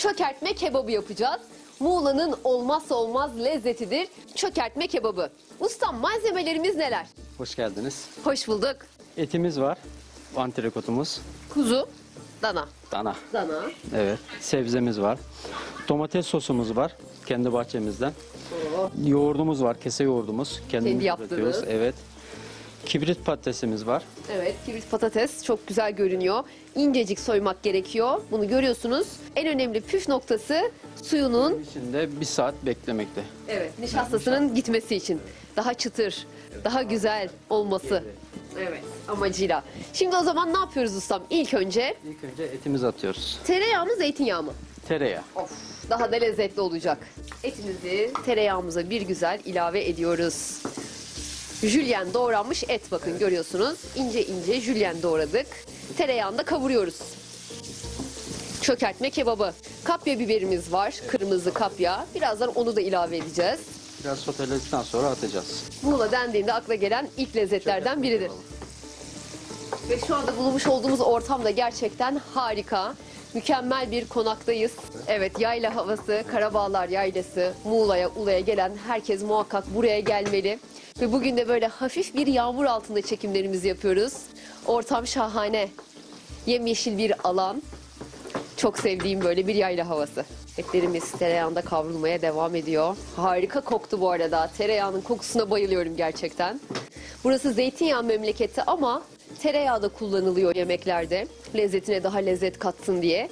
çökertme kebabı yapacağız. Muğla'nın olmazsa olmaz lezzetidir çökertme kebabı. Ustam malzemelerimiz neler? Hoş geldiniz. Hoş bulduk. Etimiz var. Antrikotumuz. Kuzu, dana. Dana. Dana. Evet. Sebzemiz var. Domates sosumuz var. Kendi bahçemizden. Oo. Yoğurdumuz var. Kese yoğurdumuz. Kendimiz yaptığınız. üretiyoruz. Evet. Kibrit patatesimiz var. Evet, kibrit patates çok güzel görünüyor. İncecik soymak gerekiyor. Bunu görüyorsunuz. En önemli püf noktası suyunun İçinde bir saat beklemekte. evet nişastasının gitmesi için. Daha çıtır, daha güzel olması. Evet, amacıyla. Şimdi o zaman ne yapıyoruz ustam? İlk önce İlk önce etimizi atıyoruz. tereyağı mı, zeytinyağı mı? Tereyağı. Of, daha da lezzetli olacak. Etimizi tereyağımıza bir güzel ilave ediyoruz. Jülyen doğranmış et bakın görüyorsunuz. İnce ince jülyen doğradık. Tereyağında kavuruyoruz. Çökertme kebabı. Kapya biberimiz var. Kırmızı kapya. Birazdan onu da ilave edeceğiz. Biraz soteledikten sonra atacağız. Muğla dendiğinde akla gelen ilk lezzetlerden biridir. Ve şu anda bulunmuş olduğumuz ortam da gerçekten harika. Mükemmel bir konaktayız. Evet yayla havası, Karabağlar Yaylası, Muğla'ya, Ula'ya gelen herkes muhakkak buraya gelmeli. Ve bugün de böyle hafif bir yağmur altında çekimlerimizi yapıyoruz. Ortam şahane. Yemyeşil bir alan. Çok sevdiğim böyle bir yayla havası. Etlerimiz tereyağında kavrulmaya devam ediyor. Harika koktu bu arada. Tereyağının kokusuna bayılıyorum gerçekten. Burası zeytinyağı memleketi ama tereyağı da kullanılıyor yemeklerde. Lezzetine daha lezzet katsın diye.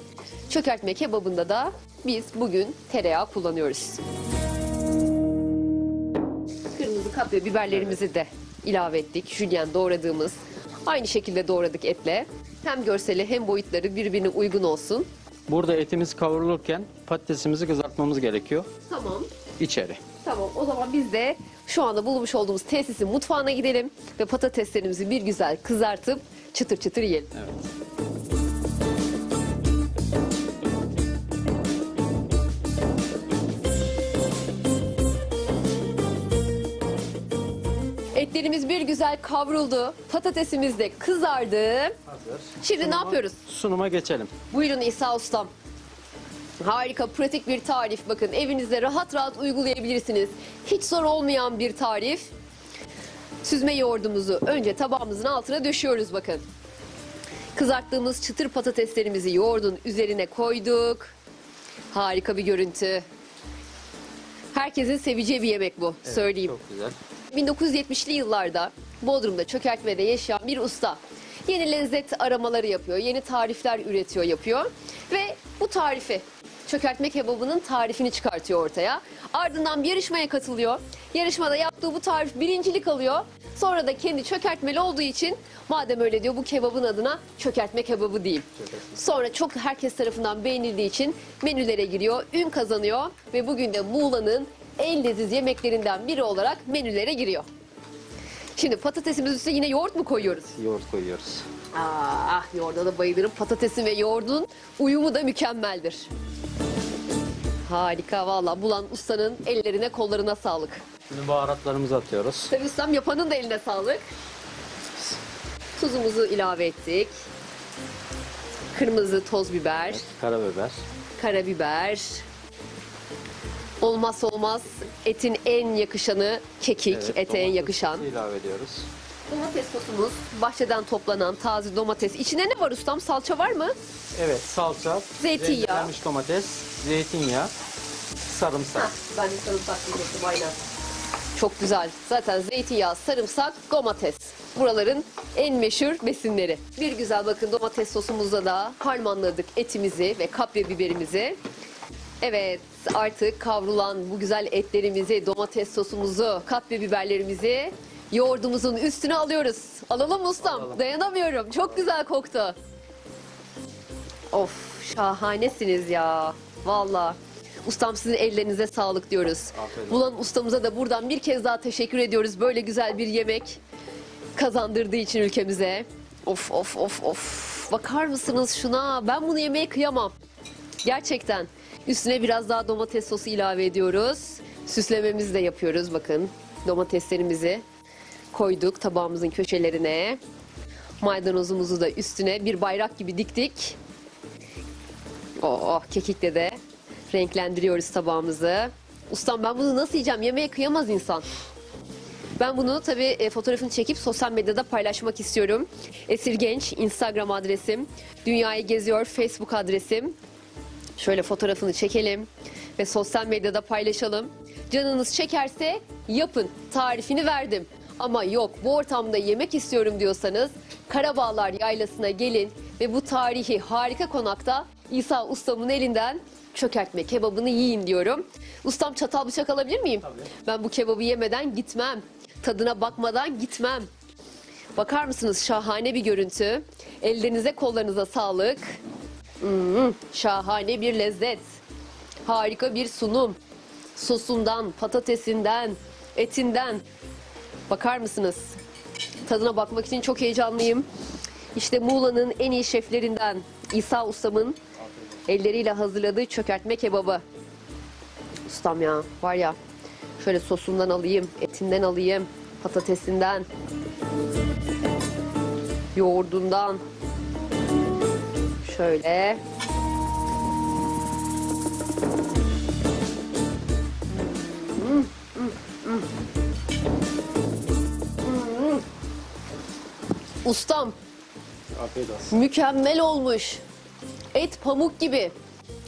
Çökertme kebabında da biz bugün tereyağı kullanıyoruz. Kırmızı kapya biberlerimizi de ilave ettik. Jülyen doğradığımız. Aynı şekilde doğradık etle. Hem görseli hem boyutları birbirine uygun olsun. Burada etimiz kavrulurken patatesimizi kızartmamız gerekiyor. Tamam. İçeri. Tamam o zaman biz de şu anda bulunmuş olduğumuz tesisin mutfağına gidelim ve patateslerimizi bir güzel kızartıp çıtır çıtır yiyelim. Evet. Etlerimiz bir güzel kavruldu. Patatesimiz de kızardı. Hazır. Şimdi ne Sunuma- yapıyoruz? Sunuma geçelim. Buyurun İsa Ustam. Harika, pratik bir tarif. Bakın evinizde rahat rahat uygulayabilirsiniz. Hiç zor olmayan bir tarif. Süzme yoğurdumuzu önce tabağımızın altına döşüyoruz bakın. Kızarttığımız çıtır patateslerimizi yoğurdun üzerine koyduk. Harika bir görüntü. Herkesin seveceği bir yemek bu, söyleyeyim. Çok güzel. 1970'li yıllarda Bodrum'da çökertmede yaşayan bir usta. Yeni lezzet aramaları yapıyor, yeni tarifler üretiyor, yapıyor. Ve bu tarifi, çökertme kebabının tarifini çıkartıyor ortaya. Ardından bir yarışmaya katılıyor. Yarışmada yaptığı bu tarif birincilik alıyor. Sonra da kendi çökertmeli olduğu için madem öyle diyor bu kebabın adına çökertme kebabı diyeyim. Sonra çok herkes tarafından beğenildiği için menülere giriyor, ün kazanıyor ve bugün de Muğla'nın en leziz yemeklerinden biri olarak menülere giriyor. Şimdi patatesimizin üstüne yine yoğurt mu koyuyoruz? Yoğurt koyuyoruz. Ah yoğurda da bayılırım. Patatesin ve yoğurdun uyumu da mükemmeldir. Harika valla. Bulan ustanın ellerine kollarına sağlık. Şimdi baharatlarımızı atıyoruz. Tabii ustam yapanın da eline sağlık. Tuzumuzu ilave ettik. Kırmızı toz biber, Karabiber. karabiber. Olmazsa olmaz etin en yakışanı kekik, Evet, ete en yakışan. ilave ediyoruz. Domates sosumuz, bahçeden toplanan taze domates. İçine ne var ustam? Salça var mı? Evet salça, Zeytinyağı. rendelenmiş domates, zeytinyağı, sarımsak. Heh, ben de sarımsak diyecektim aynen. Çok güzel. Zaten zeytinyağı, sarımsak, domates. Buraların en meşhur besinleri. Bir güzel bakın domates sosumuzda da harmanladık etimizi ve kapya biberimizi. Evet artık kavrulan bu güzel etlerimizi, domates sosumuzu, kapya biberlerimizi yoğurdumuzun üstüne alıyoruz. Alalım mı ustam? Alalım. Dayanamıyorum. Çok güzel koktu. Of şahanesiniz ya. Valla. Ustam sizin ellerinize sağlık diyoruz. Olsun. Bulan ustamıza da buradan bir kez daha teşekkür ediyoruz. Böyle güzel bir yemek kazandırdığı için ülkemize. Of of of of. Bakar mısınız şuna? Ben bunu yemeye kıyamam. Gerçekten. Üstüne biraz daha domates sosu ilave ediyoruz. Süslememizi de yapıyoruz bakın. Domateslerimizi koyduk tabağımızın köşelerine. Maydanozumuzu da üstüne bir bayrak gibi diktik. Oh, kekikle de renklendiriyoruz tabağımızı. Ustam ben bunu nasıl yiyeceğim? Yemeğe kıyamaz insan. Ben bunu tabii e, fotoğrafını çekip sosyal medyada paylaşmak istiyorum. Esir Genç Instagram adresim, Dünyayı Geziyor Facebook adresim. Şöyle fotoğrafını çekelim ve sosyal medyada paylaşalım. Canınız çekerse yapın. Tarifini verdim. Ama yok bu ortamda yemek istiyorum diyorsanız Karabağlar Yaylası'na gelin ve bu tarihi harika konakta İsa ustamın elinden çökertme kebabını yiyin diyorum. Ustam çatal bıçak alabilir miyim? Ben bu kebabı yemeden gitmem. Tadına bakmadan gitmem. Bakar mısınız şahane bir görüntü. Ellerinize kollarınıza sağlık. Hmm, şahane bir lezzet. Harika bir sunum. Sosundan, patatesinden, etinden. Bakar mısınız? Tadına bakmak için çok heyecanlıyım. İşte Muğla'nın en iyi şeflerinden İsa Ustam'ın elleriyle hazırladığı çökertme kebabı. Ustam ya var ya şöyle sosundan alayım, etinden alayım, patatesinden, yoğurdundan. Şöyle. Hmm, hmm, hmm. Ustam Afiyet olsun. mükemmel olmuş. Et pamuk gibi.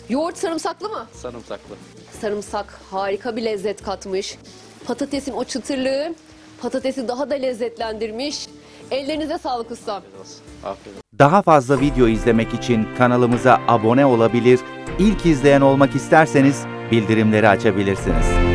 Yoğurt sarımsaklı mı? Sarımsaklı. Sarımsak harika bir lezzet katmış. Patatesin o çıtırlığı patatesi daha da lezzetlendirmiş. Ellerinize sağlık ustam. Afiyet olsun. Afiyet olsun. Daha fazla video izlemek için kanalımıza abone olabilir, ilk izleyen olmak isterseniz bildirimleri açabilirsiniz.